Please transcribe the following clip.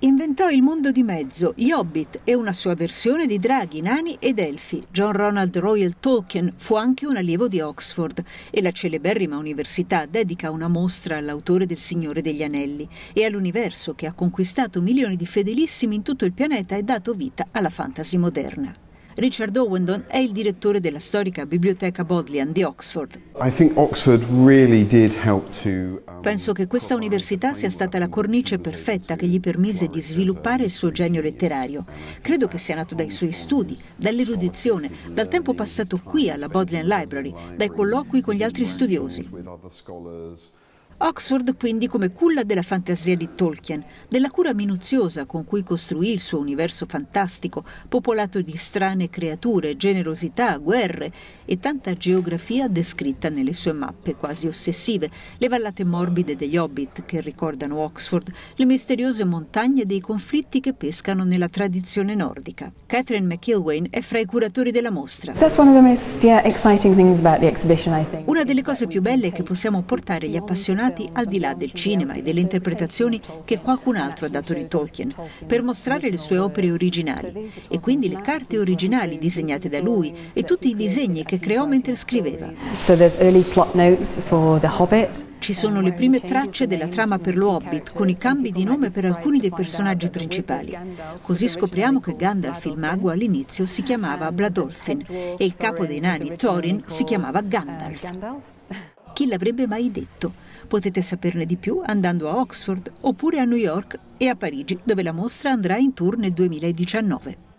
inventò il mondo di mezzo, gli Hobbit e una sua versione di draghi, nani ed elfi. John Ronald Royal Tolkien fu anche un allievo di Oxford e la celeberrima università dedica una mostra all'autore del Signore degli Anelli e all'universo che ha conquistato milioni di fedelissimi in tutto il pianeta e dato vita alla fantasy moderna. Richard Owendon è il direttore della storica biblioteca Bodleian di Oxford. Really to, um, Penso che questa università sia stata la cornice perfetta che gli permise di sviluppare il suo genio letterario. Credo che sia nato dai suoi studi, dall'erudizione, dal tempo passato qui alla Bodleian Library, dai colloqui con gli altri studiosi. Oxford quindi come culla della fantasia di Tolkien, della cura minuziosa con cui costruì il suo universo fantastico, popolato di strane creature, generosità, guerre e tanta geografia descritta nelle sue mappe quasi ossessive, le vallate morbide degli hobbit che ricordano Oxford, le misteriose montagne dei conflitti che pescano nella tradizione nordica. Catherine McIlwain è fra i curatori della mostra. Una delle cose più belle è che possiamo portare gli appassionati al di là del cinema e delle interpretazioni che qualcun altro ha dato di Tolkien, per mostrare le sue opere originali e quindi le carte originali disegnate da lui e tutti i disegni che creò mentre scriveva. Ci sono le prime tracce della trama per lo Hobbit, con i cambi di nome per alcuni dei personaggi principali. Così scopriamo che Gandalf il mago all'inizio si chiamava Bladolfin e il capo dei nani Thorin si chiamava Gandalf. Chi l'avrebbe mai detto? Potete saperne di più andando a Oxford oppure a New York e a Parigi, dove la mostra andrà in tour nel 2019.